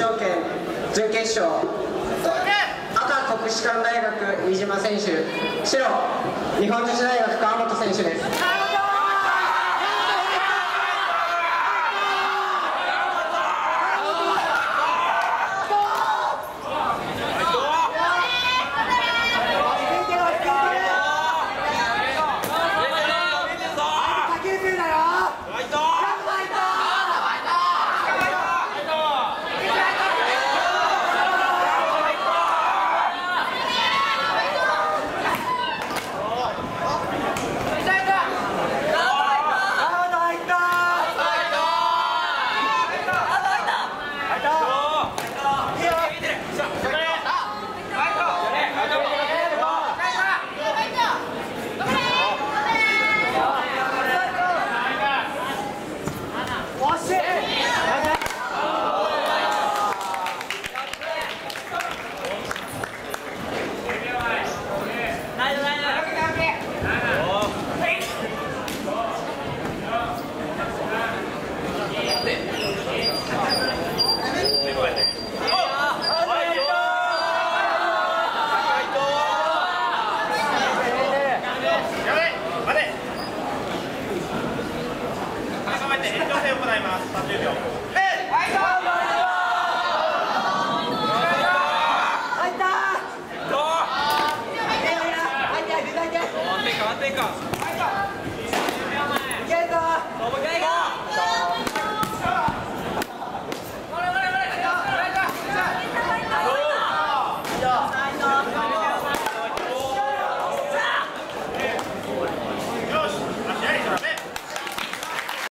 長権準決勝。赤国士舘大学飯島選手。白日本女子大学川本選手です。行います。30秒はい